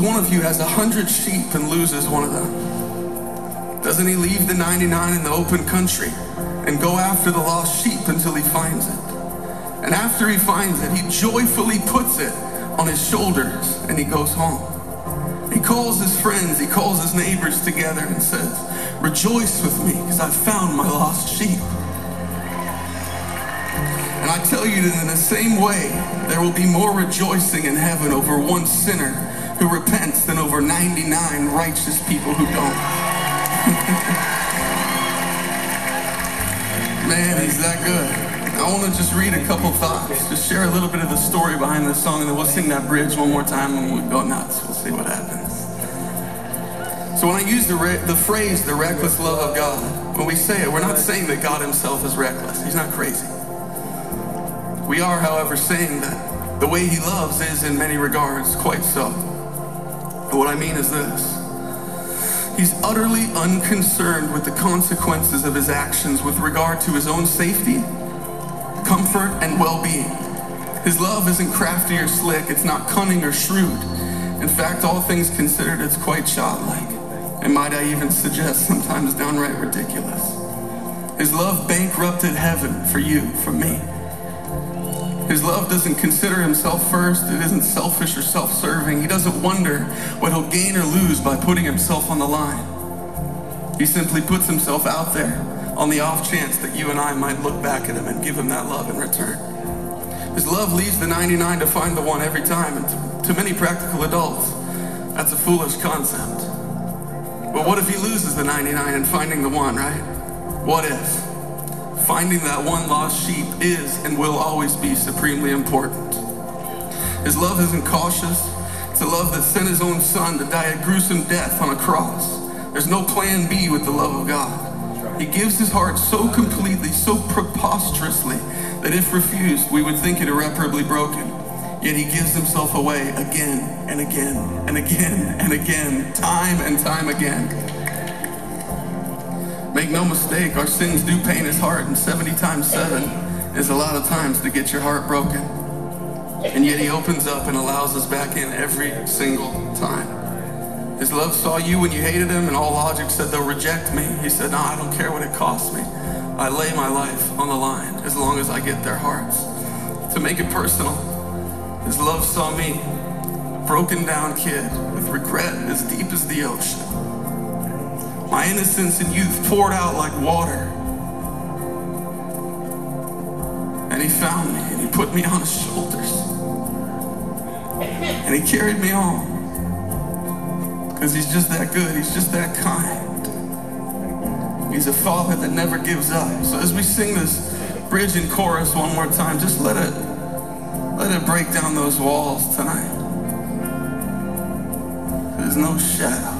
Suppose one of you has a hundred sheep and loses one of them. Doesn't he leave the 99 in the open country and go after the lost sheep until he finds it? And after he finds it, he joyfully puts it on his shoulders and he goes home. He calls his friends, he calls his neighbors together and says, Rejoice with me because I've found my lost sheep. And I tell you that in the same way, there will be more rejoicing in heaven over one sinner who repents than over 99 righteous people who don't. Man, he's that good. I want to just read a couple thoughts, just share a little bit of the story behind this song, and then we'll sing that bridge one more time and we'll go nuts. We'll see what happens. So when I use the, the phrase, the reckless love of God, when we say it, we're not saying that God himself is reckless. He's not crazy. We are, however, saying that the way he loves is, in many regards, quite so. And what I mean is this. He's utterly unconcerned with the consequences of his actions with regard to his own safety, comfort, and well-being. His love isn't crafty or slick, it's not cunning or shrewd. In fact, all things considered, it's quite childlike. And might I even suggest sometimes downright ridiculous. His love bankrupted heaven for you, for me. His love doesn't consider himself first. It isn't selfish or self-serving. He doesn't wonder what he'll gain or lose by putting himself on the line. He simply puts himself out there on the off chance that you and I might look back at him and give him that love in return. His love leaves the 99 to find the one every time. And to, to many practical adults, that's a foolish concept. But what if he loses the 99 and finding the one, right? What if? Finding that one lost sheep is and will always be supremely important. His love isn't cautious. It's a love that sent his own son to die a gruesome death on a cross. There's no plan B with the love of God. He gives his heart so completely, so preposterously, that if refused, we would think it irreparably broken. Yet he gives himself away again and again and again and again, time and time again. Make no mistake, our sins do pain his heart, and 70 times 7 is a lot of times to get your heart broken. And yet he opens up and allows us back in every single time. His love saw you when you hated him, and all logic said they'll reject me. He said, No, I don't care what it costs me. I lay my life on the line as long as I get their hearts. To make it personal, his love saw me, broken down kid with regret as deep as the ocean. My innocence and youth poured out like water. And he found me and he put me on his shoulders. And he carried me on. Because he's just that good, he's just that kind. He's a father that never gives up. So as we sing this bridge and chorus one more time, just let it let it break down those walls tonight. There's no shadow.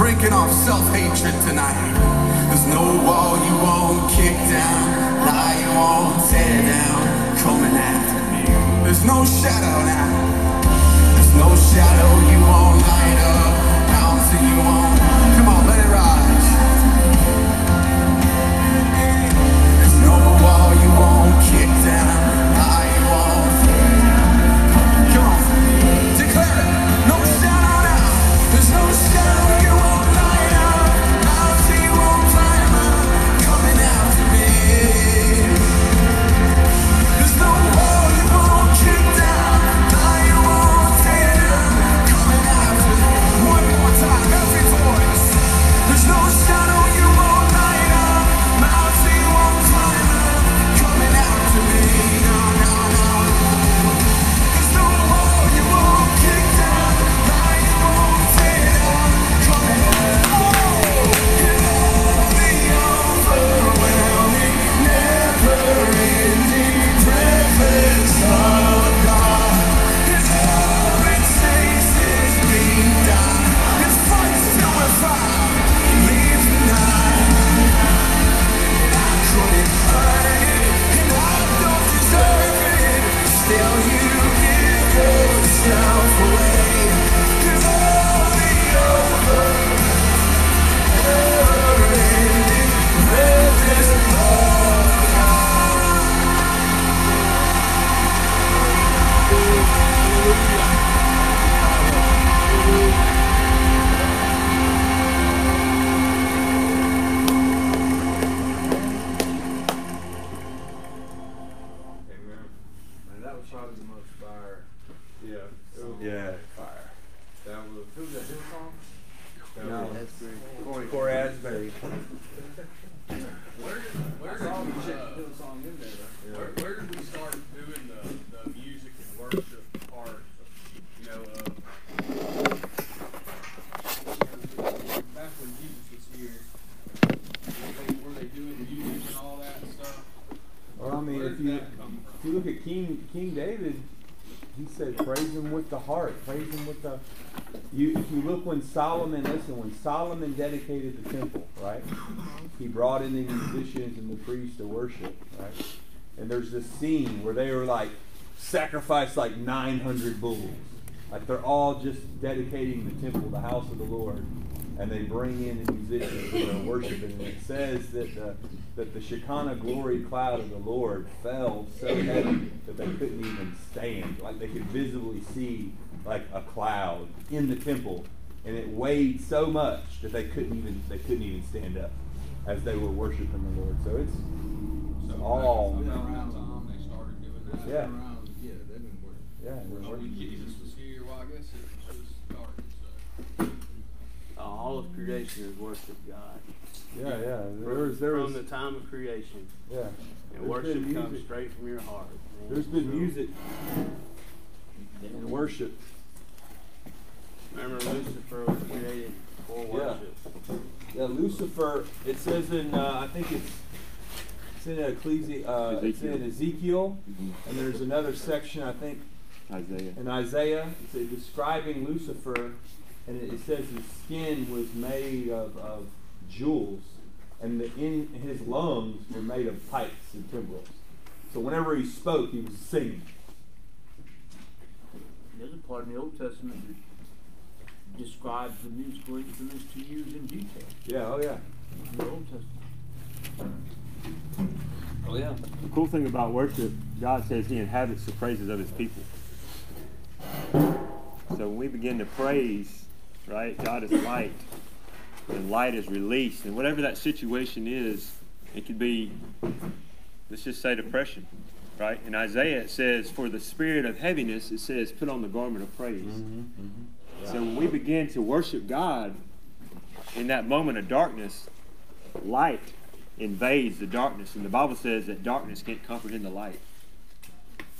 breaking off self-hatred tonight. There's no wall you won't kick down, lie you won't tear down, coming after me. There's no shadow now. There's no shadow you won't light up, mountain you won't. When Solomon dedicated the temple, right? He brought in the musicians and the priests to worship, right? And there's this scene where they were like sacrifice like 900 bulls, like they're all just dedicating the temple, the house of the Lord, and they bring in the musicians who are worshiping. And it says that the that the Shekinah glory cloud of the Lord fell so heavy that they couldn't even stand. Like they could visibly see like a cloud in the temple, and it weighed so much that they couldn't even they couldn't even stand up as they were worshiping the Lord. So it's So all around that time they started doing that. Yeah. Around, yeah, they've been working. yeah. they're Well, Jesus was here, well, I guess it was just started, so. Uh, all of creation is worship God. Yeah, yeah. There From, was there was from the time of creation, yeah. and There's worship been comes straight from your heart. man. There's been So, music and worship. Remember, Lucifer was created for Yeah. worship. Yeah, Lucifer. It says in uh, I think it's it's in Ecclesi- uh, it's in Ezekiel, and there's another section I think Isaiah. in Isaiah. It's uh, describing Lucifer, and it, it says his skin was made of, of jewels, and the, in his lungs were made of pipes and timbrels. So whenever he spoke, he was singing. There's a part in the Old Testament that describes the musical instruments to use in detail. Yeah, oh yeah. In the Old Testament. Oh yeah. The cool thing about worship, God says He inhabits the praises of His people. So when we begin to praise, right, God is light, and light is released, and whatever that situation is, it could be, let's just say depression, right? In Isaiah it says, "For the spirit of heaviness," it says, "Put on the garment of praise." Mm-hmm, mm-hmm. So when we begin to worship God in that moment of darkness, light invades the darkness. And the Bible says that darkness can't comprehend the light.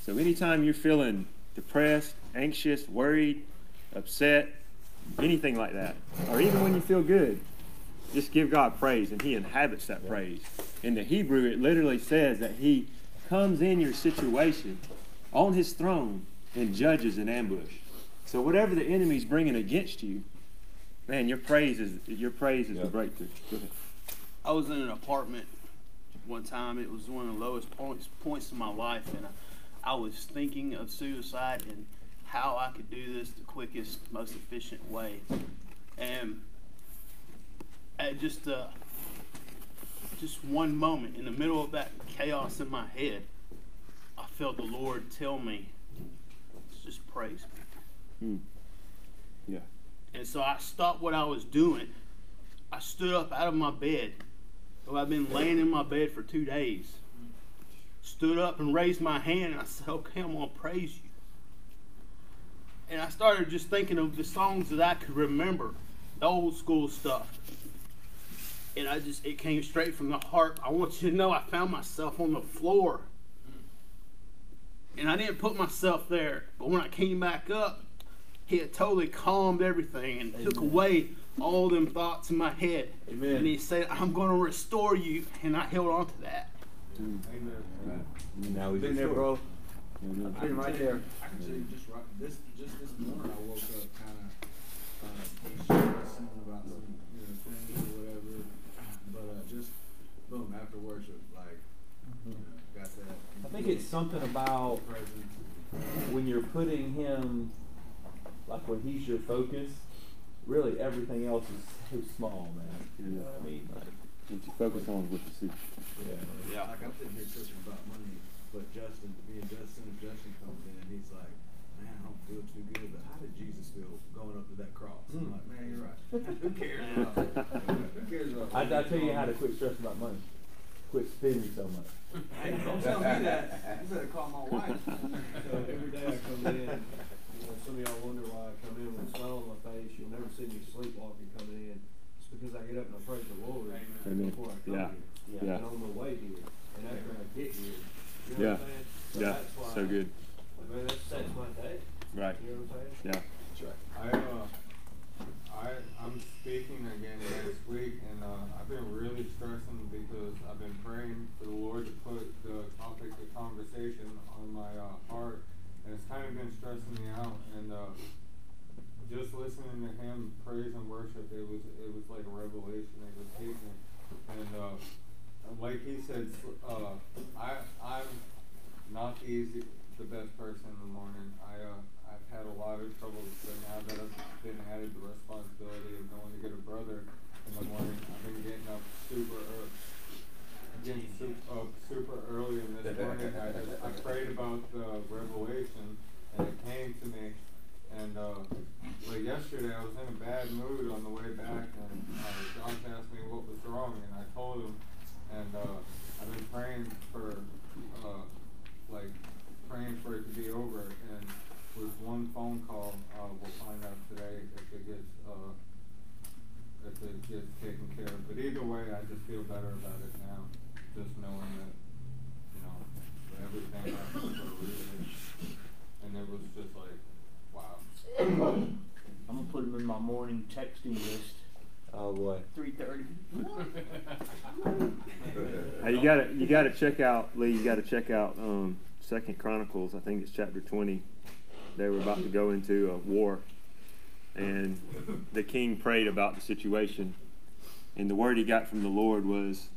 So anytime you're feeling depressed, anxious, worried, upset, anything like that, or even when you feel good, just give God praise and He inhabits that praise. In the Hebrew, it literally says that He comes in your situation on His throne and judges an ambush. So whatever the enemy's bringing against you, man, your praise is your praise is Yeah. the breakthrough. Go ahead. I was in an apartment one time. It was one of the lowest points points in my life, and I, I was thinking of suicide and how I could do this the quickest, most efficient way. And at just uh, just one moment in the middle of that chaos in my head, I felt the Lord tell me, "Just praise me." Hmm. Yeah. And so I stopped what I was doing. I stood up out of my bed. Well, I've been laying in my bed for two days. Stood up and raised my hand and I said, Okay, I'm going to praise you. And I started just thinking of the songs that I could remember, the old school stuff. And I just, it came straight from the heart. I want you to know I found myself on the floor. And I didn't put myself there. But when I came back up, he had totally calmed everything and took away all them thoughts in my head. Amen. And he said, I'm going to restore you. And I held on to that. Amen. Now he's Been there, bro. Been I can right tell there. I can tell you just right this just this morning I woke up kind of uh, stressing about some you know things or whatever, but uh, just boom after worship like you know, got that. I think it's something about presence. when you're putting him, like when he's your focus, really everything else is so small, man. You know what I mean? Like, What you focus on is what you see. yeah. Yeah. Like I'm sitting here tripping about money, but Justin, me and Justin, if Justin comes in, and he's like, "Man, I don't feel too good, but how did Jesus feel going up to that cross?" I'm like, "Man, you're right. Who cares about Who cares about?" I, I tell you how to quit stressing about money. Quit spending so much. Hey, don't tell me that. You better call my wife. So every day I come in, you know, some of y'all wonder why I come in with a smile on my face. You'll never see me sleepwalking coming in. It's because I get up and I praise the Lord Amen. before I come yeah. here. Yeah. And on the way here. And after I get here. You know yeah. So yeah. so good. I, mean, that's, that's my day. Right. You know what I'm saying? Yeah. That's right. I, uh, I, I'm speaking again next week, and uh, I've been really stressing because I've been praying for the Lord to put the topic of conversation kind of been stressing me out. And uh, just listening to him praise and worship, it was it was like a revelation. It was me, and uh, like he said, uh, I I'm not the easy, the best person in the morning. I uh, I've had a lot of trouble, but now that I've been added the responsibility of going to get a brother in the morning, I've been getting up super early. Getting super, up super early in this morning. I, just, I prayed about the revelation, and it came to me. And uh, like yesterday, I was in a bad mood on the way back, and uh, Josh asked me what was wrong, and I told him. And uh, I've been praying for, uh, like, praying for it to be over. And with one phone call, uh, we'll find out today if it gets, uh, if it gets taken care of. But either way, I just feel better about it now, just knowing that, you know, everything happens for a reason. And it was just like, wow. I'm gonna put them in my morning texting list. Oh boy. Three thirty. Hey, you gotta you gotta check out Lee. You gotta check out um, Second Chronicles. I think it's chapter twenty. They were about to go into a war, and the king prayed about the situation, and the word he got from the Lord was,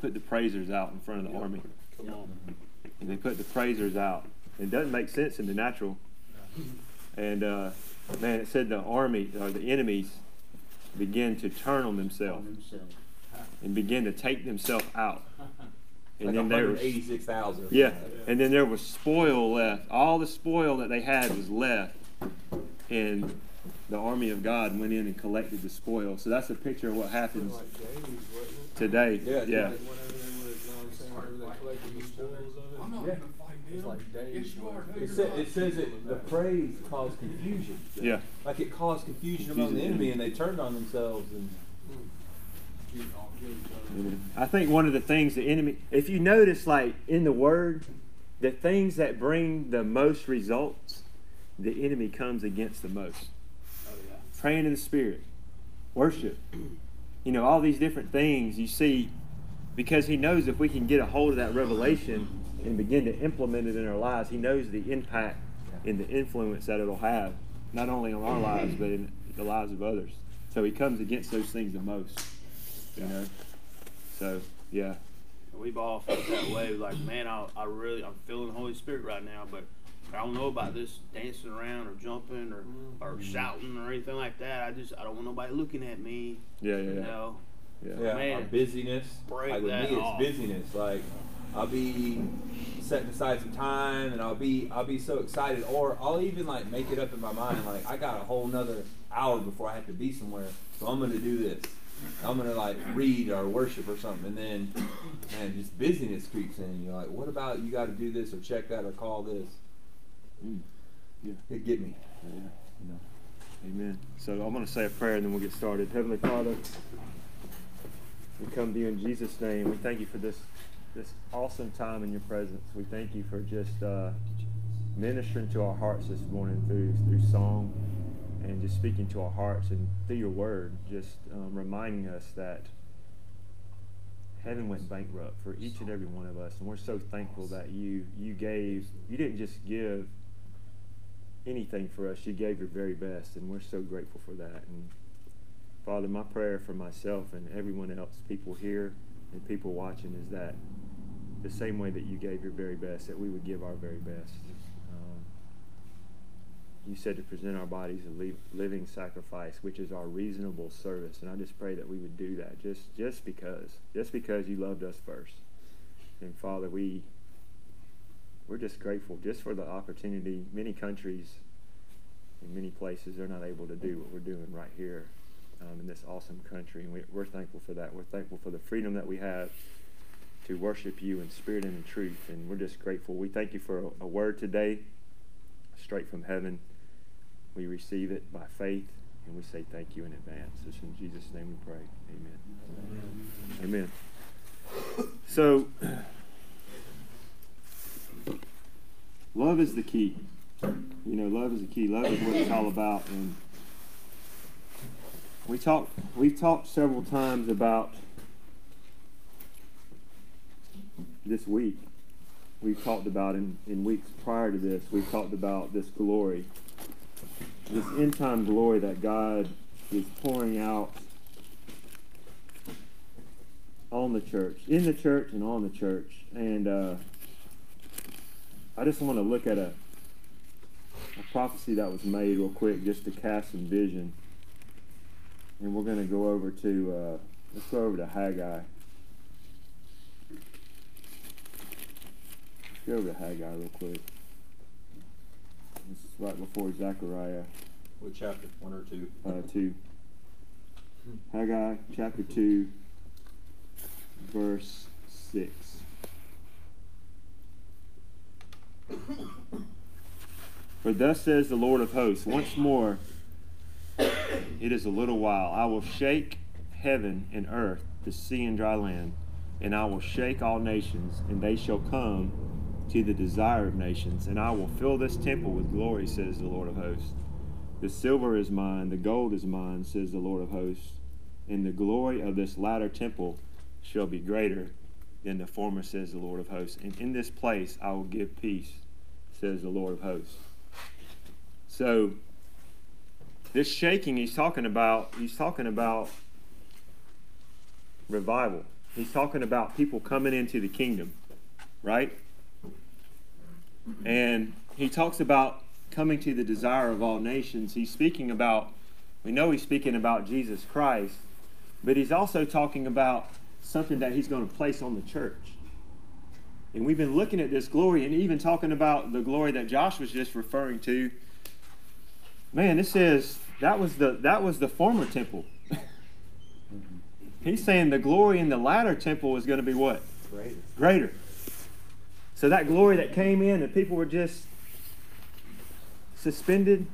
"Put the praisers out in front of the army." Come on. and they put the praisers out. It doesn't make sense in the natural. And uh, man, it said the army or the enemies begin to turn on themselves themselves. and begin to take themselves out. And Like then there was 186,000. yeah, and then there was spoil left. All the spoil that they had was left, and the army of God went in and collected the spoil. So that's a picture of what happens Like Davies, wasn't it? today. Yeah, it's yeah. Like whenever they were, you know what I'm saying, whenever they collected the spoils of I'm it. not Yeah. gonna fight It's like Davies. Yes, you are. No, It, you're sa- it says it, the praise caused confusion. Yeah. Like it caused confusion among the Confusion. enemy, and they turned on themselves. And Keep on, kill each other. I think one of the things the enemy, if you notice, like in the Word, the things that bring the most results, the enemy comes against the most. Oh yeah. Praying in the Spirit, worship, you know, all these different things you see, because he knows if we can get a hold of that revelation and begin to implement it in our lives, he knows the impact and the influence that it'll have, not only on our lives, but in the lives of others. So he comes against those things the most, you know. So, yeah. We've all felt that way. Like, man, I, I really, I'm feeling the Holy Spirit right now, but I don't know about this dancing around or jumping or, mm-hmm. or shouting or anything like that. I just, I don't want nobody looking at me. Yeah, yeah, You yeah. know, Yeah. yeah, Man. our busyness. Break like with that me, it's off. busyness. Like I'll be setting aside some time, and I'll be I'll be so excited, or I'll even like make it up in my mind. Like I got a whole nother hour before I have to be somewhere, so I'm gonna do this. I'm gonna like read or worship or something, and then man, just busyness creeps in. You're like, what about you got to do this or check that or call this? Mm. Yeah. It get me. Yeah. You know. Amen. So I'm going to say a prayer and then we'll get started. Heavenly Father, we come to you in Jesus' name. We thank you for this this awesome time in your presence. We thank you for just uh, ministering to our hearts this morning through through song and just speaking to our hearts and through your word, just um, reminding us that heaven went bankrupt for each and every one of us, and we're so thankful that you you gave. You didn't just give anything for us. You gave your very best, and we're so grateful for that. And Father, my prayer for myself and everyone else, people here and people watching, is that the same way that you gave your very best, that we would give our very best. Um, you said to present our bodies a li- living sacrifice, which is our reasonable service, and I just pray that we would do that, just just because, just because you loved us first. And Father, we we're just grateful just for the opportunity. Many countries, in many places, they're not able to do what we're doing right here um, in this awesome country, and we, we're thankful for that. We're thankful for the freedom that we have to worship you in spirit and in truth, and we're just grateful. We thank you for a, a word today, straight from heaven. We receive it by faith, and we say thank you in advance. It's in Jesus' name we pray. Amen. Amen. So. love is the key. You know, love is the key. Love is what it's all about. And we talked. We've talked several times about this week. We've talked about in, in weeks prior to this. We've talked about this glory, this end time glory that God is pouring out on the church, in the church, and on the church. And uh, I just want to look at a, a prophecy that was made real quick, just to cast some vision. And we're going to go over to uh, let's go over to Haggai. Let's go over to Haggai real quick. This is right before Zechariah What chapter? One or two? uh, 2. Haggai chapter 2, verse 6. For thus says the Lord of hosts, once more, it is a little while. I will shake heaven and earth, the sea and dry land, and I will shake all nations, and they shall come to the desire of nations, and I will fill this temple with glory, says the Lord of hosts. The silver is mine, the gold is mine, says the Lord of hosts, and the glory of this latter temple shall be greater than the former, says the Lord of hosts. And in this place I will give peace, says the Lord of hosts. So, this shaking he's talking about, he's talking about revival. He's talking about people coming into the kingdom, right? And he talks about coming to the desire of all nations. He's speaking about, we know he's speaking about Jesus Christ, but he's also talking about something that he's going to place on the church. And we've been looking at this glory and even talking about the glory that Josh was just referring to. Man, this says that was the that was the former temple. He's saying the glory in the latter temple is going to be what? Greater. Greater. So that glory that came in and people were just suspended.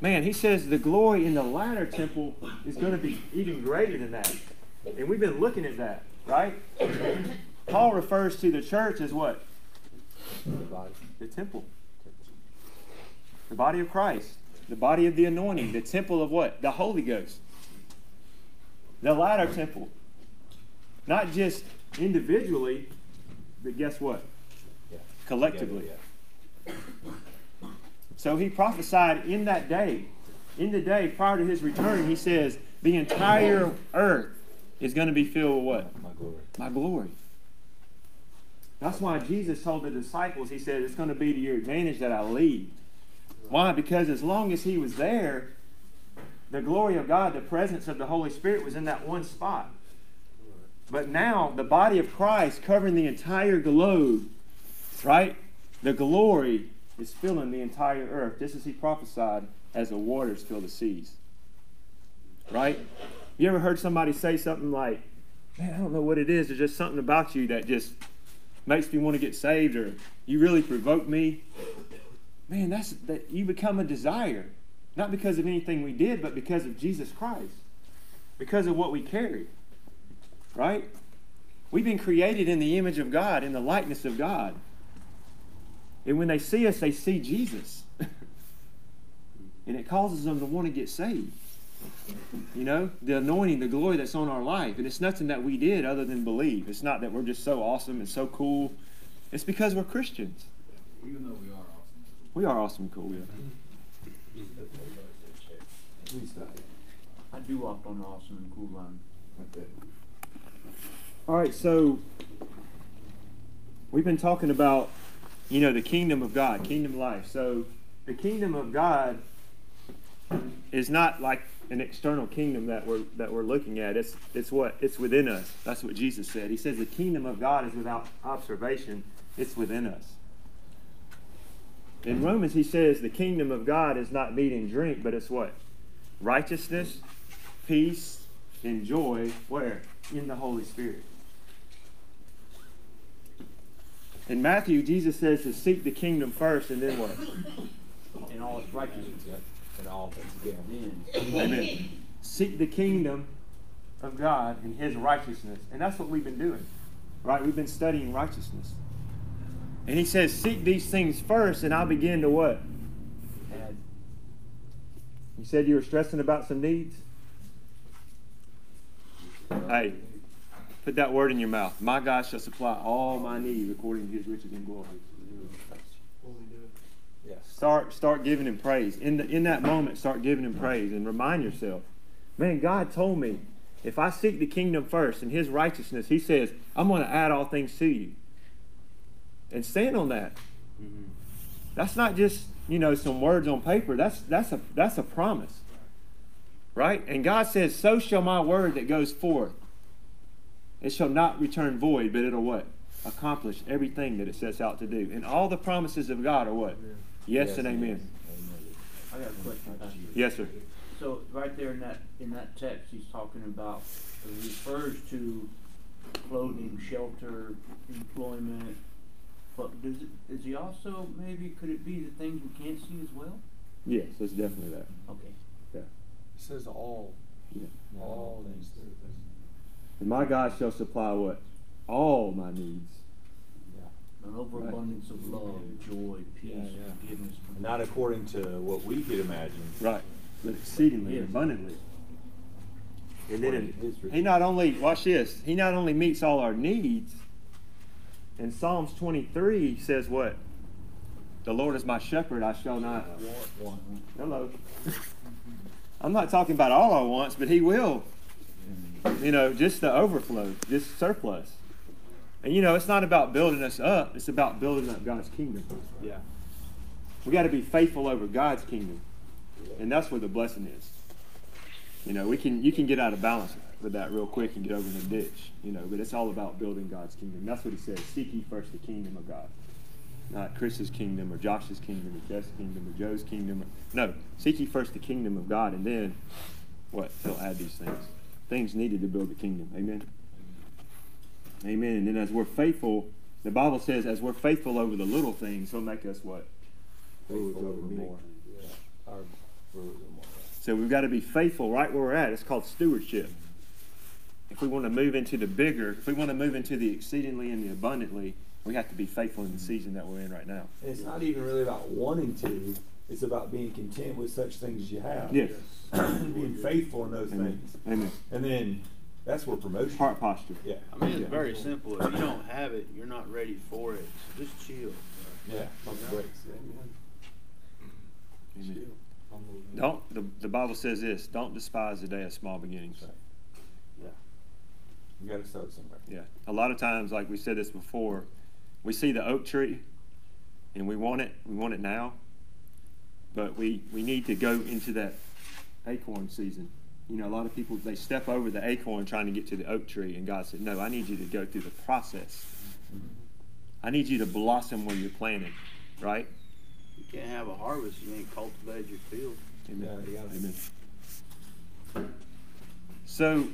Man, he says the glory in the latter temple is going to be even greater than that. And we've been looking at that, right? Paul refers to the church as what? The body. The temple. The body of Christ. The body of the anointing. The temple of what? The Holy Ghost. The latter temple. Not just individually, but guess what? Yeah. Collectively. Yeah. So he prophesied in that day, in the day prior to his return, he says, the entire earth is going to be filled with what? My glory. My glory. That's why Jesus told the disciples, he said, it's going to be to your advantage that I leave. Why? Because as long as he was there, the glory of God, the presence of the Holy Spirit was in that one spot. But now, the body of Christ covering the entire globe, right? The glory is filling the entire earth, just as he prophesied as the waters fill the seas. Right? You ever heard somebody say something like, Man, I don't know what it is. There's just something about you that just makes me want to get saved, or you really provoke me. Man, that's that you become a desire. Not because of anything we did, but because of Jesus Christ. Because of what we carry. Right? We've been created in the image of God, in the likeness of God. And when they see us, they see Jesus. and it causes them to want to get saved. You know, the anointing, the glory that's on our life. And it's nothing that we did other than believe. It's not that we're just so awesome and so cool. It's because we're Christians. Even though we are awesome. We are awesome and cool, yeah. Please stop. I do walk on the awesome and cool line. All right, so we've been talking about, you know, the kingdom of God, kingdom life. So the kingdom of God is not like an external kingdom that we're that we're looking at. It's it's what it's within us. That's what Jesus said. He says the kingdom of God is without observation. It's within us. In Romans, he says the kingdom of God is not meat and drink, but it's what? Righteousness, peace, and joy. Where? In the Holy Spirit. In Matthew, Jesus says to seek the kingdom first, and then what? And all its righteousness. And all things Then Amen. Seek the kingdom of God and His righteousness, and that's what we've been doing, right? We've been studying righteousness. And he says, Seek these things first, and I'll begin to what? Add. You said you were stressing about some needs? Hey, put that word in your mouth. My God shall supply all my needs according to his riches and glory. When we do it. Yes. Start start giving him praise. In the, in that moment, start giving him praise and remind yourself, man, God told me if I seek the kingdom first and his righteousness, he says, I'm going to add all things to you. And stand on that. Mm-hmm. That's not just, you know, some words on paper. That's that's a that's a promise. Right? And God says, So shall my word that goes forth. It shall not return void, but it'll what? Accomplish everything that it sets out to do. And all the promises of God are what? Yes, and amen. I got a question. Yes, sir. So right there in that in that text, he's talking about it refers to clothing, shelter, employment. But does it, is he also maybe could it be the things we can't see as well? Yes, it's definitely that. Okay. It says all. Yeah. All these things. And my God shall supply what? All my needs. An overabundance of love, joy, peace, Yeah, yeah. forgiveness. Not according to what we could imagine. Right. But exceedingly Yes. abundantly. And then According to his riches. he not only watch this, he not only meets all our needs. In Psalms 23 says what? The Lord is my shepherd, I shall not One. Hello. I'm not talking about all our wants, but he will. You know, just the overflow, just surplus. And you know, it's not about building us up, it's about building up God's kingdom. Yeah. We got to be faithful over God's kingdom. And that's where the blessing is. You know, we can you can get out of balance with that real quick and get over in the ditch, you know, but it's all about building God's kingdom. That's what he says. Seek ye first the kingdom of God. Not Chris's kingdom or Josh's kingdom or Jeff's kingdom or Joe's kingdom. Or, no, seek ye first the kingdom of God and then what? He'll add these things. Things needed to build the kingdom. Amen. Amen. And then as we're faithful, the Bible says, as we're faithful over the little things, he'll make us what? Faithful over more. Yeah. Our more. So we've got to be faithful right where we're at. It's called stewardship. If we want to move into the bigger, if we want to move into the exceedingly and the abundantly, we have to be faithful in the season that we're in right now. And it's not even really about wanting to. It's about being content with such things as you have. Yes. being faithful in those Amen. things. Amen. And then that's where promotion. Heart posture. Yeah. I mean, it's very simple. If you don't have it, you're not ready for it. So just chill. Yeah. Pump the brakes. Amen. Don't the, the Bible says this, don't despise the day of small beginnings. Right. Yeah. You got to start somewhere. Yeah. A lot of times, like we said this before, we see the oak tree and we want it, we want it now. But we, we need to go into that acorn season. You know, a lot of people they step over the acorn trying to get to the oak tree, and God said, No, I need you to go through the process. I need you to blossom where you're planted, right? You can't have a harvest if you ain't cultivated your field. Amen. Yeah, you gotta- Amen. So,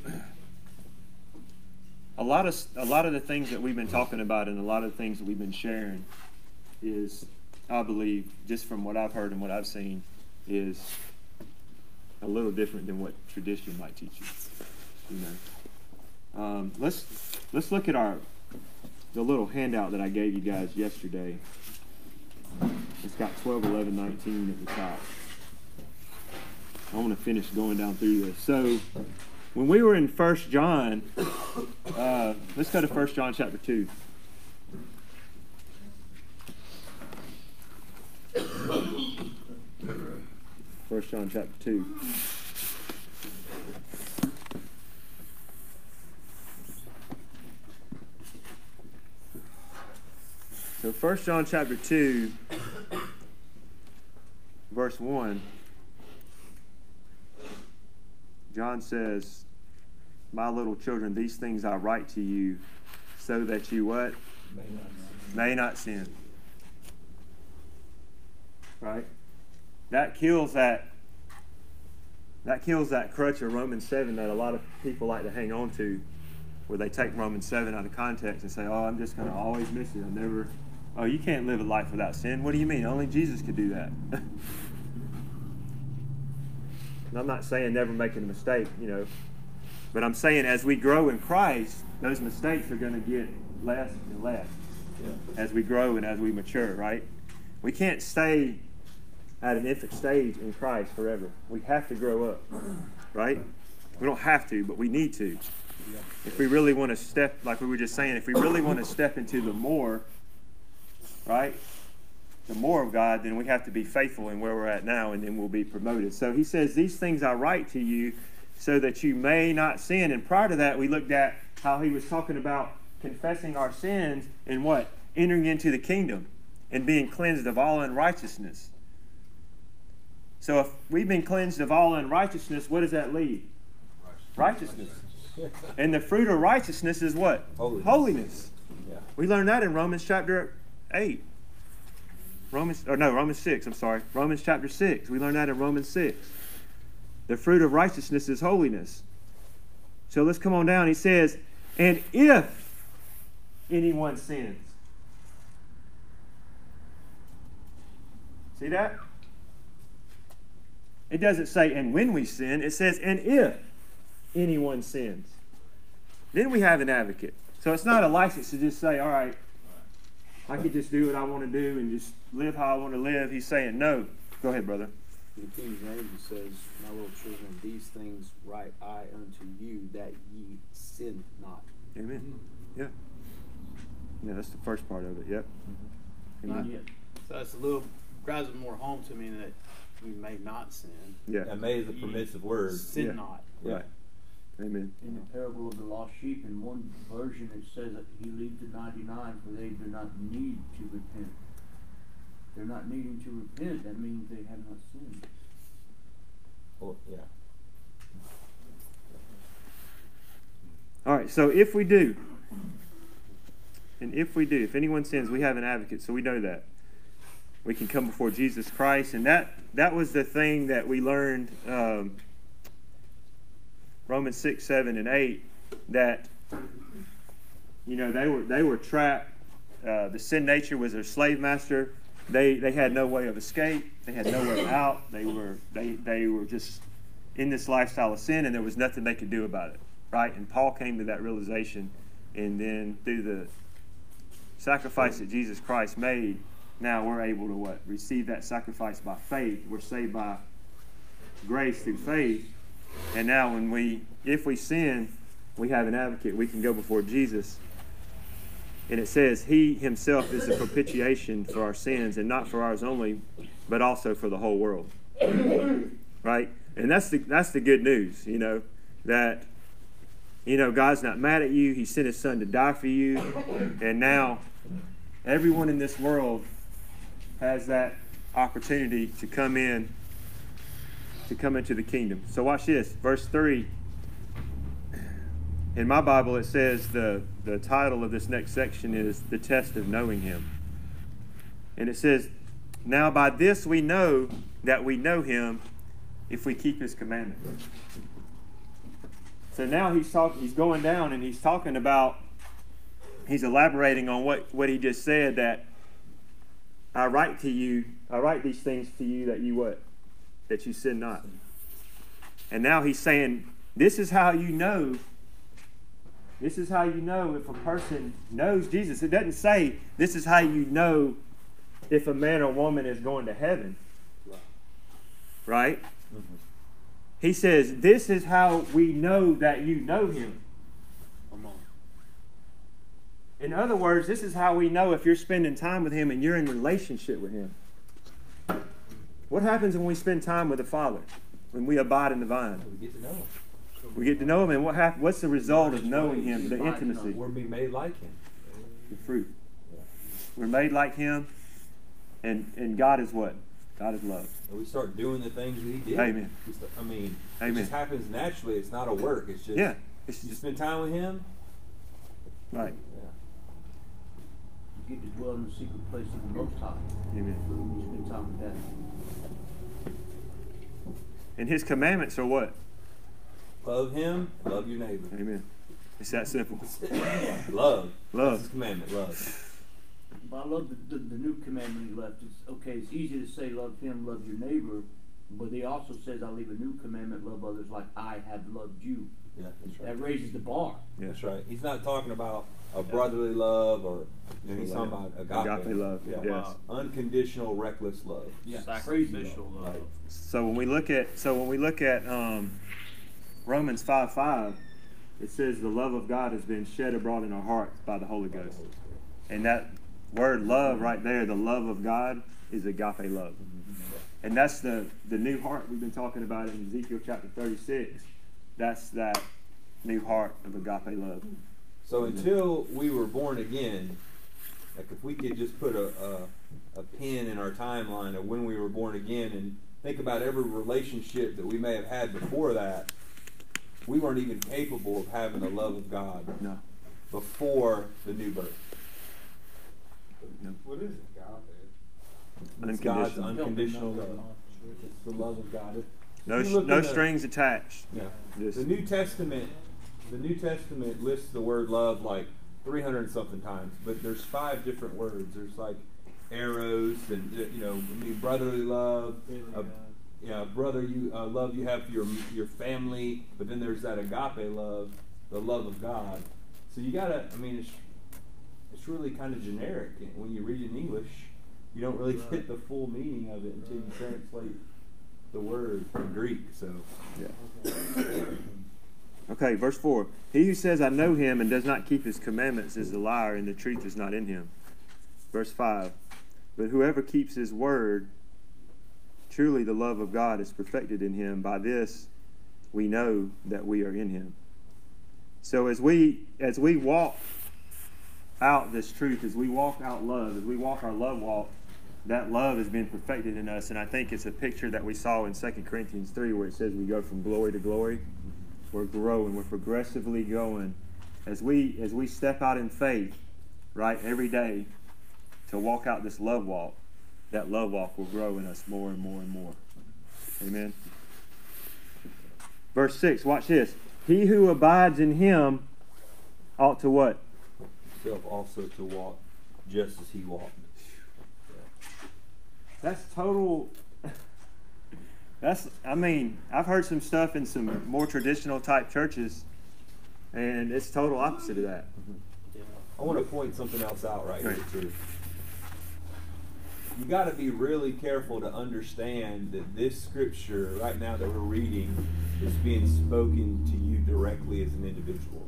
a lot of a lot of the things that we've been talking about, and a lot of the things that we've been sharing, is, I believe, just from what I've heard and what I've seen, is a little different than what tradition might teach you. You know, um, let's let's look at our the little handout that I gave you guys yesterday. It's got 12, 11, 19 at the top. I want to finish going down through this. So, when we were in First John, uh, let's go to First John chapter two. First John chapter two. So First John chapter two, verse one. John says, My little children, these things I write to you so that you what? May not sin. Right? That kills that that kills that crutch of Romans 7 that a lot of people like to hang on to, where they take Romans 7 out of context and say, Oh, I'm just going to always miss it. I'll never, oh, you can't live a life without sin. What do you mean? Only Jesus could do that. And I'm not saying never making a mistake, you know, but I'm saying as we grow in Christ, those mistakes are going to get less and less. as we grow and as we mature, right? We can't stay at an infant stage in Christ forever. We have to grow up, right? We don't have to, but we need to. If we really want to step, like we were just saying, if we really want to step into the more, right? The more of God, then we have to be faithful in where we're at now, and then we'll be promoted. So he says, These things I write to you so that you may not sin. And prior to that, we looked at how he was talking about confessing our sins and what? Entering into the kingdom and being cleansed of all unrighteousness. So if we've been cleansed of all unrighteousness, what does that lead? Righteousness. And the fruit of righteousness is what? Holiness. Holiness. Yeah. We learned that in Romans chapter 8. Romans, or no, Romans 6, I'm sorry. Romans chapter 6. We learned that in Romans 6. The fruit of righteousness is holiness. So let's come on down. He says, and if anyone sins. See that? It doesn't say, and when we sin, it says, and if anyone sins. Then we have an advocate. So it's not a license to just say, all right, I could just do what I want to do and just live how I want to live. He's saying, no. Go ahead, brother. In King James it says, My little children, these things write I unto you, that ye sin not. Amen. Yeah. Yeah, that's the first part of it. Yep. Mm-hmm. Amen. Yeah. So that's a little drives it more home to me that you may not sin. Yeah. That may is a permissive word. Sin Yeah. not. Right. Amen. In the parable of the lost sheep, in one version it says that he leaves the 99 for they do not need to repent. They're not needing to repent, that means they have not sinned. Oh, yeah. All right. So if we do, and if we do, if anyone sins, we have an advocate. So we know that we can come before Jesus Christ, and that that was the thing that we learned. Um, Romans six, seven, and eight. That you know they were they were trapped. Uh, the sin nature was their slave master. They they had no way of escape. They had no way out. They were they they were just in this lifestyle of sin, and there was nothing they could do about it. Right? And Paul came to that realization, and then through the sacrifice that Jesus Christ made, now we're able to what receive that sacrifice by faith. We're saved by grace through faith, and now when we if we sin, we have an advocate. We can go before Jesus. And it says, He Himself is the propitiation for our sins, and not for ours only, but also for the whole world. Right? And that's the that's the good news, you know, that you know, God's not mad at you. He sent his son to die for you. And now everyone in this world has that opportunity to come in to come into the kingdom. So watch this. Verse 3 in my Bible, it says the, the title of this next section is The Test of Knowing Him. And it says, Now by this we know that we know Him if we keep His commandments. So now he's talking, he's going down and he's talking about, he's elaborating on what, what he just said that I write to you, I write these things to you that you what? That you sin not. And now he's saying, this is how you know this is how you know if a person knows Jesus. It doesn't say this is how you know if a man or woman is going to heaven. Right? Mm-hmm. He says, This is how we know that you know him. In other words, this is how we know if you're spending time with him and you're in relationship with him. What happens when we spend time with the Father? When we abide in the vine? We get to know him. We get to know him, and what hap- what's the result of knowing him? The intimacy. We're being made like him. the fruit. We're made like Him, and and God is what? God is love. And we start doing the things that he did. Amen. Start- I mean, it just happens naturally. It's not a work. It's just, Yeah, it's you spend time with him. right. Yeah. You get to dwell in the secret place of the Most High. Amen. When you spend time with that. And His commandments are what? Love him. Love your neighbor. Amen. It's that simple. love. That's Love. his commandment. Love. But I love the, the, the new commandment he left. It's okay, it's easy to say love him, love your neighbor, but he also says I leave a new commandment, love others like I have loved you. Yeah, that's that raises the bar. Yeah. That's right. He's not talking about a brotherly love or you know, he's talking about agape, Agape love, Yeah. yes. Unconditional, reckless love. Yeah, Sacrificial love. Right. So when we look at so when we look at um, Romans five five, it says the love of God has been shed abroad in our hearts by the Holy Ghost, and that word love right there, the love of God, is agape love, and that's the the new heart we've been talking about in Ezekiel chapter thirty six. That's that new heart of agape love. So until we were born again, like if we could just put a, a, a pin in our timeline of when we were born again and think about every relationship that we may have had before that, we weren't even capable of having the love of God No, before the new birth. What is it, God? It's God's unconditional, unconditional love. It's the love of God. no If you look no in the- strings attached. Yeah. Just The New Testament, the New Testament lists the word love like 300 and something times, but there's five different words. There's like eros and uh, you know, I mean, brotherly love, uh, yeah, brother you uh, love you have for your your family, but then there's that agape love, the love of God. So you gotta, I mean, it's it's really kind of generic when you read it in English. You don't really get the full meaning of it until you translate the word from Greek. So. Okay, verse 4. He who says, I know him and does not keep his commandments is a liar, and the truth is not in him. Verse 5. But whoever keeps his word, truly the love of God is perfected in him. By this we know that we are in him. So as we as we walk out this truth, as we walk out love, as we walk our love walk, that love has been perfected in us. And I think it's a picture that we saw in 2 Corinthians 3 where it says we go from glory to glory we're growing we're progressively going. As we as we step out in faith right every day to walk out this love walk that love walk will grow in us more and more and more. Amen. Verse 6 watch this. He who abides in him ought to what? Himself also to walk just as he walked. that's total that's i mean i've heard some stuff in some more traditional type churches and it's total opposite of that Yeah. I want to point something else out right here too. You got to be really careful to understand that this scripture right now that we're reading is being spoken to you directly as an individual.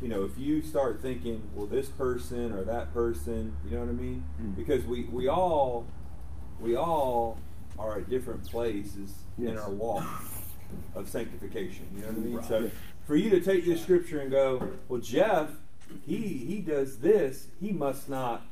You know, if you start thinking, well, this person or that person, you know what I mean? Mm. Because we, we all we all are at different places in our walk of sanctification. You know what I mean? Right. So for you to take this scripture and go, well, Jeff, he he does this, he must not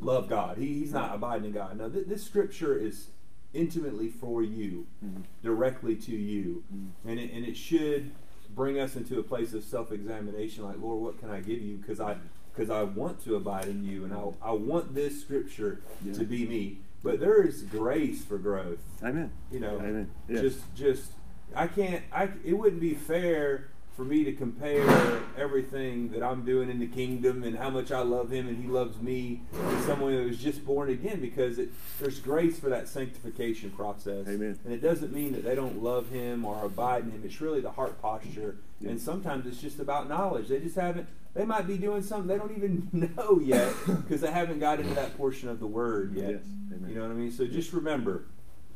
love God. He, he's not abiding in God. No, th- this scripture is intimately for you, Mhm. directly to you, Mhm. and it, and it should bring us into a place of self-examination. Like, Lord, what can I give you? Because I because I want to abide in you, and I I want this scripture Yeah. to be me. But there is grace for growth. amen You know, Amen. Yeah. just just I can't. I it wouldn't be fair for me to compare everything that I'm doing in the kingdom and how much I love Him and He loves me to someone who was just born again because it, there's grace for that sanctification process. Amen. And it doesn't mean that they don't love Him or abide in Him. It's really the heart posture. Yeah. And sometimes it's just about knowledge. They just haven't. They might be doing something they don't even know yet because they haven't got into that portion of the Word yet. Yes. You know what I mean? So just remember.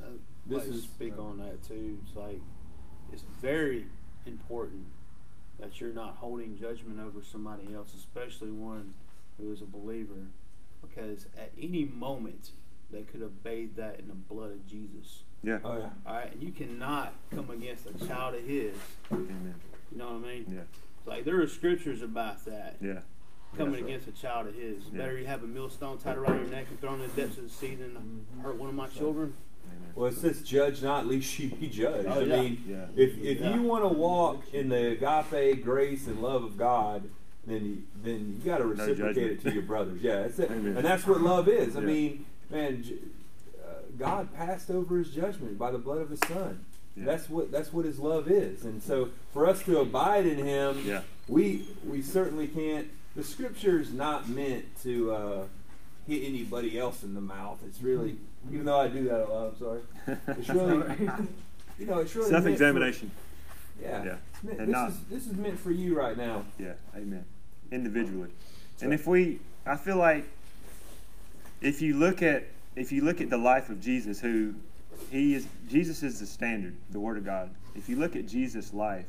Uh, This like, is- speak on that too. It's like it's very important that you're not holding judgment over somebody else, especially one who is a believer, because at any moment they could have bathed that in the blood of Jesus. yeah Oh yeah. All right, and you cannot come against a child of His. amen You know what I mean? yeah It's like there are scriptures about that. yeah Coming That's right. against a child of His. Yeah. Better you have a millstone tied around your neck and thrown in the depths of the sea than hurt one of my children. Well, it says, "Judge not, lest ye be judged." Oh, I mean, Yeah. if if Yeah. you want to walk in the agape grace and love of God, then you, then you got to reciprocate judgment. it to your brothers. Yeah, that's it. Amen. And that's what love is. I mean, man, uh, God passed over His judgment by the blood of His Son. Yeah. That's what that's what His love is. And so, for us to abide in Him, Yeah. we we certainly can't. The Scripture is not meant to uh, hit anybody else in the mouth. It's really, even though I do that a lot. I'm sorry. It's really, you know, it's really self-examination yeah. Yeah. This And not- is this is meant for you right now. Yeah, amen. Individually. And if we I feel like if you look at if you look at the life of Jesus who he is Jesus is the standard, the word of God. If you look at Jesus' life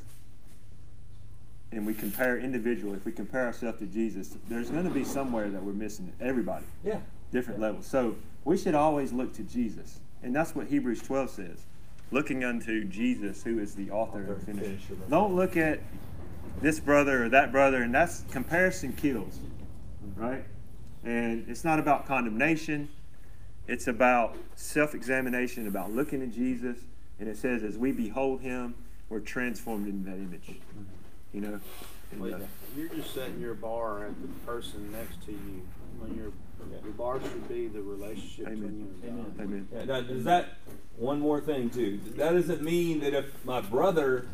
and we compare individually, if we compare ourselves to Jesus, there's going to be somewhere that we're missing it. Everybody, Yeah. different levels. So we should always look to Jesus. And that's what Hebrews 12 says. Looking unto Jesus, who is the author, Author and finisher. finisher Don't look at this brother or that brother, and that's comparison kills, right? And it's not about condemnation. It's about self-examination, about looking at Jesus. And it says, as we behold him, we're transformed into that image. You know? And, Well, uh, you're just setting your bar at the person next to you. When your your bar should be the relationship Amen. between you and God. amen. Yeah, now, does that one more thing too? That doesn't mean that if my brother,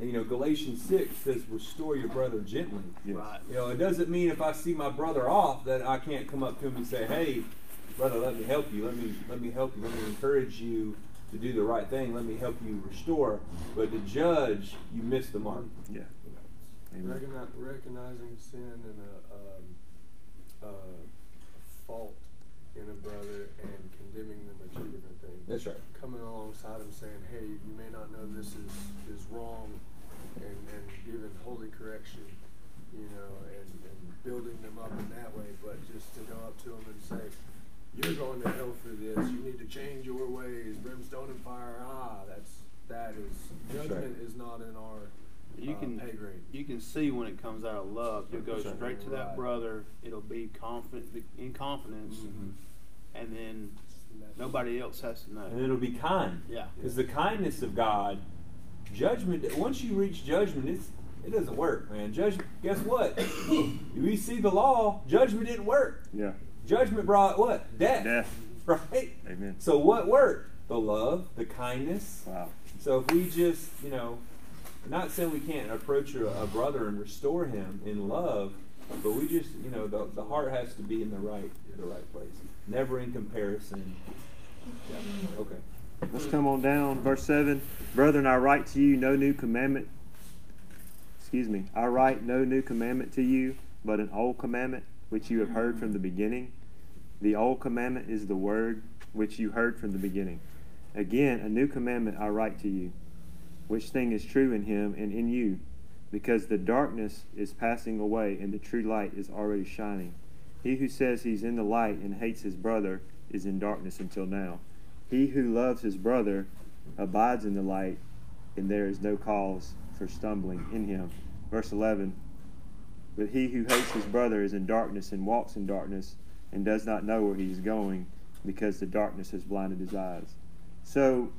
you know, Galatians six says, "Restore your brother gently." Yes. Right. You know, it doesn't mean if I see my brother off that I can't come up to him and say, "Hey, brother, let me help you. Let me let me help you. Let me encourage you to do the right thing. Let me help you restore." But to judge, you miss the mark. Yeah. Amen. Recognizing sin and a, um, a fault in a brother and condemning them are two different things. That's right. Coming alongside them saying, hey, you may not know this is, is wrong and, and giving holy correction, you know, and, and building them up in that way, but just to go up to them and say, you're going to hell for this, you need to change your ways, brimstone and fire, ah, that's, that is, That's right. judgment is not in our You uh, can pay grade. you can see when it comes out of love. You'll go That's right. straight to that Right. brother. It'll be confident in confidence, and then nobody else has to know. And it'll be kind. Yeah. Because the kindness of God, judgment. Once you reach judgment, it's it doesn't work, man. Judgment. Guess what? we see the law. Judgment didn't work. Yeah. Judgment brought what? Death. Death. Right. Amen. So what worked? The love, the kindness. Wow. So if we just, you know, not saying we can't approach a, a brother and restore him in love, but we just, you know, the, the heart has to be in the right, the right place. Never in comparison. Yeah. Okay. Let's come on down. Verse 7. Brethren, I write to you no new commandment. Excuse me. I write no new commandment to you, but an old commandment which you have heard from the beginning. The old commandment is the word which you heard from the beginning. Again, a new commandment I write to you, which thing is true in him and in you, because the darkness is passing away and the true light is already shining. He who says he's in the light and hates his brother is in darkness until now. He who loves his brother abides in the light, and there is no cause for stumbling in him. Verse 11 But he who hates his brother is in darkness and walks in darkness and does not know where he is going because the darkness has blinded his eyes. So,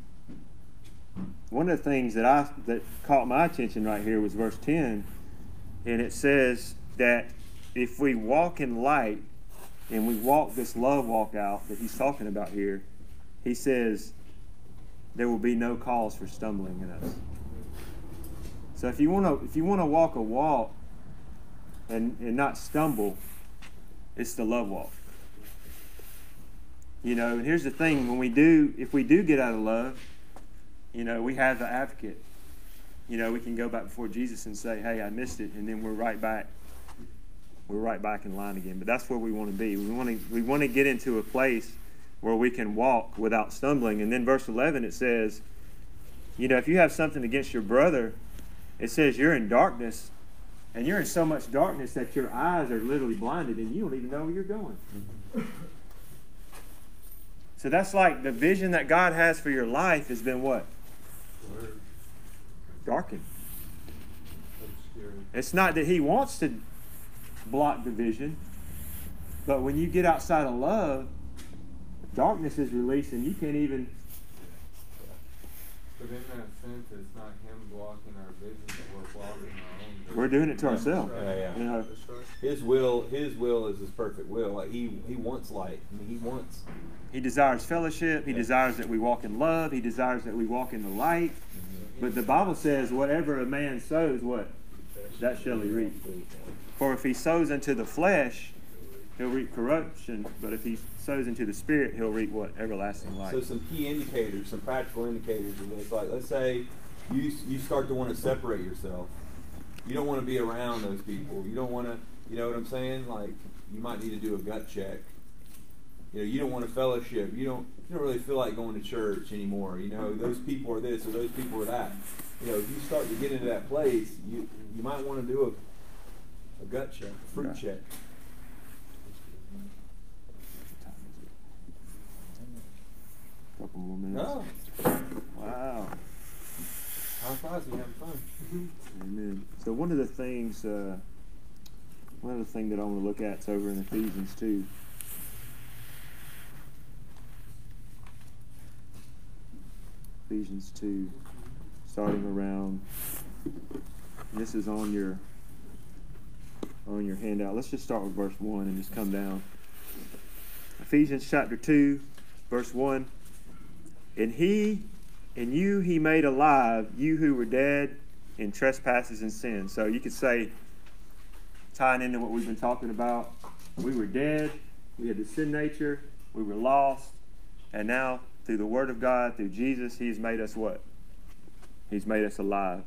one of the things that I that caught my attention right here was verse 10, and it says that if we walk in light and we walk this love walk out that he's talking about here, he says there will be no cause for stumbling in us. So if you want to if you want to walk a walk and and not stumble, it's the love walk. You know, and here's the thing: when we do, if we do get out of love, you know, we have the advocate. You know, we can go back before Jesus and say, "Hey, I missed it," and then we're right back. We're right back in line again. But that's where we want to be. We want to we want to get into a place where we can walk without stumbling. And then verse 11 it says, you know, if you have something against your brother, it says you're in darkness, and you're in so much darkness that your eyes are literally blinded, and you don't even know where you're going. Mm-hmm. So that's like the vision that God has for your life has been what? Darkened. It's not that He wants to block the vision, but when you get outside of love, darkness is released, and you can't even. But in that sense, it's not him blocking our vision, but we're blocking our own vision. We're doing it to ourselves. Yeah, yeah. You know, His will, his will is his perfect will. Like he, he wants light. I mean, he wants. He desires fellowship. He desires that we walk in love. He desires that we walk in the light. Mm-hmm. But the Bible says, whatever a man sows, what? That shall he reap. For if he sows into the flesh, he'll reap corruption. But if he sows into the spirit, he'll reap what? Everlasting life. So some key indicators, some practical indicators of this. Like let's say you you start to want to separate yourself. You don't want to be around those people. You don't want to, you know what I'm saying? Like you might need to do a gut check. You know, you don't want to fellowship. You don't you don't really feel like going to church anymore. You know, those people are this or those people are that. You know, if you start to get into that place, you you might want to do a a gut check, a fruit Right. check. Couple more minutes. No, Wow. flies when you're having fun. Amen. So one of the things, uh, one of the things that I want to look at is over in Ephesians two. Ephesians two, starting around. This is on your on your handout. Let's just start with verse one and just come down. Ephesians chapter two, verse one. And he, and you, he made alive, you who were dead in trespasses and sins. So you could say, tying into what we've been talking about, we were dead, we had the sin nature, we were lost, and now through the Word of God, through Jesus, He's made us what? He's made us alive.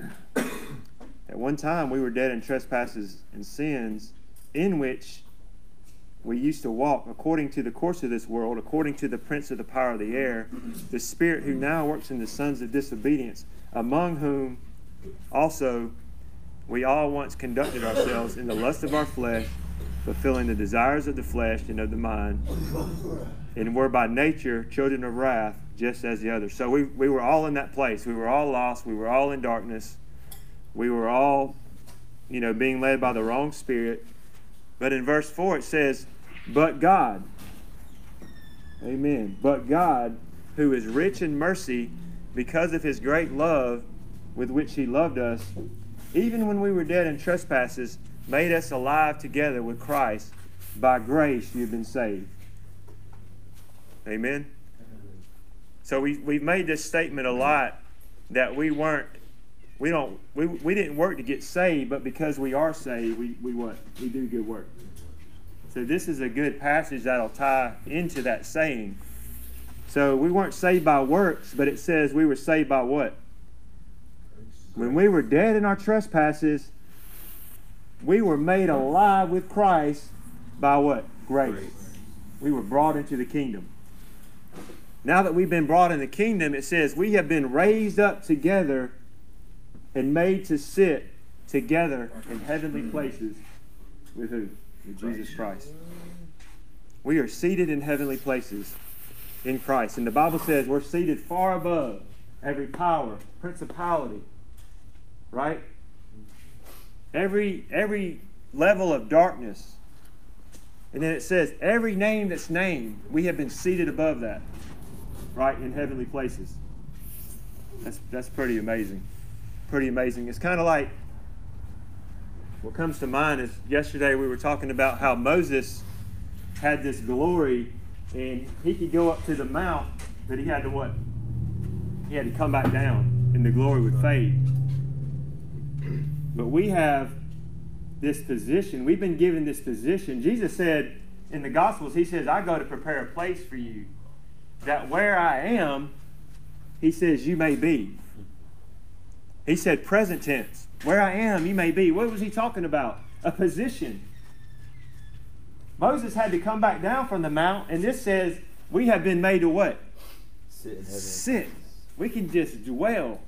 At one time, we were dead in trespasses and sins, in which we used to walk according to the course of this world, according to the prince of the power of the air, the spirit who now works in the sons of disobedience, among whom also we all once conducted ourselves in the lust of our flesh, fulfilling the desires of the flesh and of the mind, and were by nature children of wrath, just as the others. So we, we were all in that place. We were all lost. We were all in darkness. We were all, you know, being led by the wrong spirit. But in verse 4 it says, But God, amen, but God, who is rich in mercy, because of his great love with which he loved us, even when we were dead in trespasses, made us alive together with Christ. By grace you've been saved. Amen. So we, we've made this statement a lot that we weren't we don't we, we didn't work to get saved, but because we are saved, we, we what? We do good work. So this is a good passage that'll tie into that saying. So we weren't saved by works, but it says we were saved by what? When we were dead in our trespasses, we were made alive with Christ by what? Grace. We were brought into the kingdom. Now that we've been brought in the kingdom, it says we have been raised up together and made to sit together in heavenly places with who? With Jesus Christ. We are seated in heavenly places in Christ. And the Bible says we're seated far above every power, principality, right? Every every level of darkness. And then it says every name that's named, we have been seated above that. Right? In heavenly places. That's that's pretty amazing pretty amazing. It's kind of like what comes to mind is yesterday we were talking about how Moses had this glory and he could go up to the mount, but he had to what? He had to come back down and the glory would fade. But we have this position. We've been given this position. Jesus said in the Gospels, He says, I go to prepare a place for you, that where I am, He says, you may be. He said present tense. Where I am, you may be. What was he talking about? A position. Moses had to come back down from the mount, and this says we have been made to what? Sit in. Sit. We can just dwell.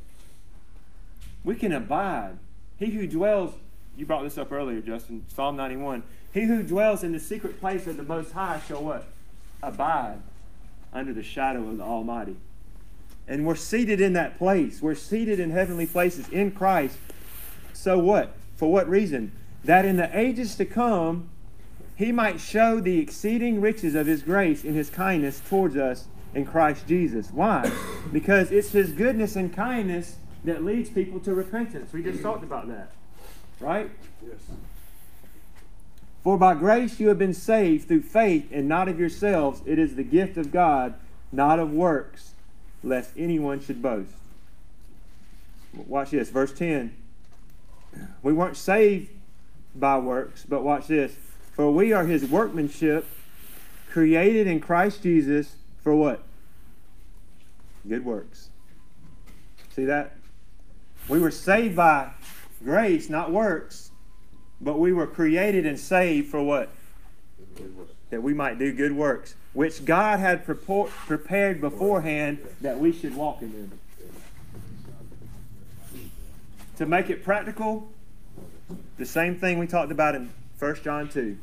We can abide. He who dwells, you brought this up earlier, Justin, Psalm 91. He who dwells in the secret place of the Most High shall what? Abide under the shadow of the Almighty. And we're seated in that place. We're seated in heavenly places in Christ. So what? For what reason? That in the ages to come, he might show the exceeding riches of his grace in his kindness towards us in Christ Jesus. Why? Because it's his goodness and kindness that leads people to repentance. We just talked about that. Right? Yes. For by grace you have been saved through faith, and not of yourselves. It is the gift of God, not of works, lest anyone should boast. Watch this, verse 10. We weren't saved by works, but watch this. For we are his workmanship, created in Christ Jesus for what? Good works. See that? We were saved by grace, not works, but we were created and saved for what? That we might do good works, which God had prepo- prepared beforehand that we should walk in them. To make it practical, the same thing we talked about in 1 John 2.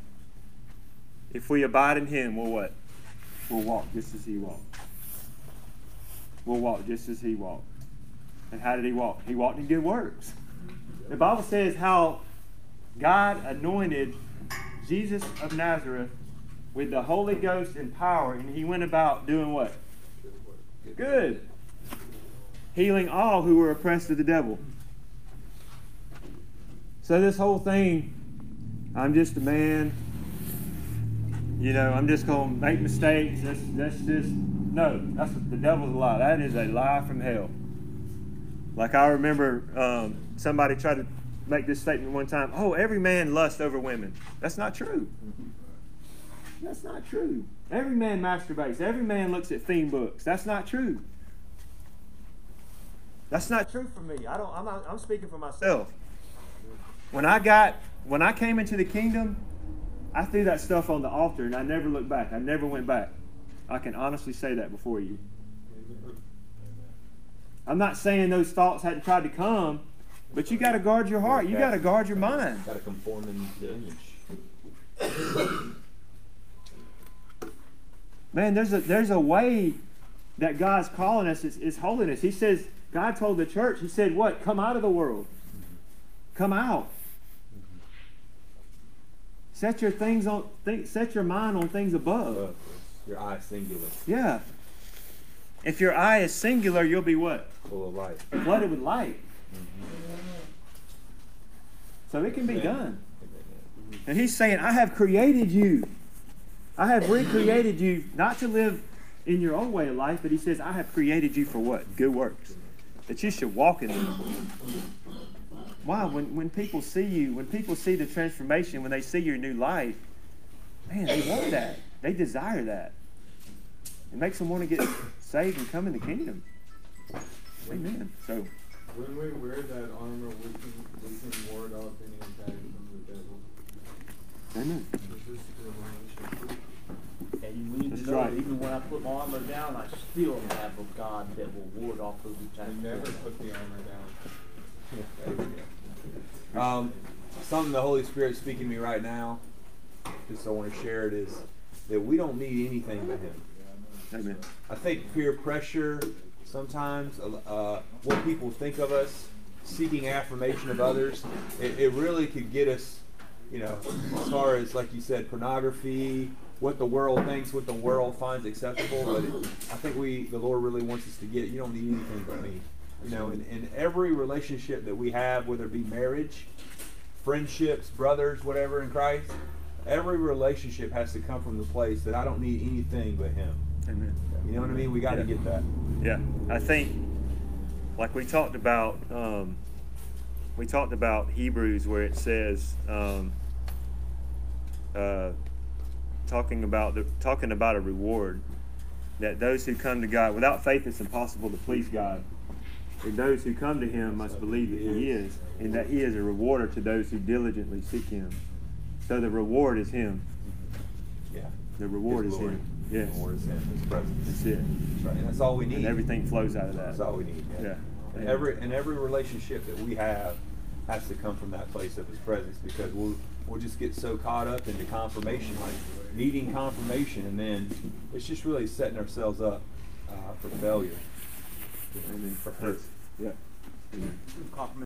If we abide in Him, we'll what? We'll walk just as He walked. We'll walk just as He walked. And how did He walk? He walked in good works. The Bible says how God anointed Jesus of Nazareth with the Holy Ghost and power, and He went about doing what? Good. Healing all who were oppressed of the devil. So this whole thing, I'm just a man. You know, I'm just gonna make mistakes. That's that's just no. That's the devil's lie. That is a lie from hell. Like I remember um, somebody tried to make this statement one time. Oh, every man lusts over women. That's not true. That's not true. Every man masturbates. Every man looks at theme books. That's not true. That's not true for me. I don't. I'm not. I'm speaking for myself. When I got, when I came into the kingdom, I threw that stuff on the altar and I never looked back. I never went back. I can honestly say that before you. I'm not saying those thoughts hadn't tried to come, but you got to guard your heart. You got to guard your mind. Got to conform in the image. Man, there's a there's a way that God's calling us is, is holiness. He says, God told the church, He said, What? Come out of the world. Come out. Set your things on think, set your mind on things above. Your eye singular, Yeah. If your eye is singular, you'll be what? full of light. Flooded with light. So it can be done. And he's saying, I have created you. I have recreated you not to live in your own way of life, but he says, I have created you for what? Good works. That you should walk in them. Wow, when, when people see you, when people see the transformation, when they see your new life, man, they want that. They desire that. It makes them want to get saved and come in the kingdom. Amen. So, When we wear that armor, we can, we can ward off any attack from the devil. amen. Is this the relationship? And we need That's to know right. that even when I put my armor down, I still have a God that will ward off those attacks. We never put the armor down. Um, something the Holy Spirit's speaking to me right now, just I want to share it, is that we don't need anything but Him. Amen. I think peer pressure, sometimes uh, what people think of us, seeking affirmation of others, it, it really could get us, you know, as far as like you said, pornography, what the world thinks, what the world finds acceptable. But it, I think we, the Lord, really wants us to get. You don't need anything but me. You know, in, in every relationship that we have, whether it be marriage, friendships, brothers, whatever in Christ, every relationship has to come from the place that I don't need anything but Him. Amen. You know what I mean? We got to Yeah. get that. Yeah, I think, like we talked about, um, we talked about Hebrews where it says, um, uh, talking about the talking about a reward that those who come to God without faith it's impossible to please God. And those who come to Him must believe that He is, and that He is a rewarder to those who diligently seek Him. So the reward is Him. Yeah. The reward His is. Him. Yes, The Lord is Him. His presence. that's it. That's right. And that's all we need. And everything flows out of that. That's all we need. Yeah. And every and every relationship that we have has to come from that place of His presence because we'll we'll just get so caught up into confirmation, like needing confirmation, and then it's just really setting ourselves up uh, for failure. Amen. For hurt. Yeah. Amen. Compliment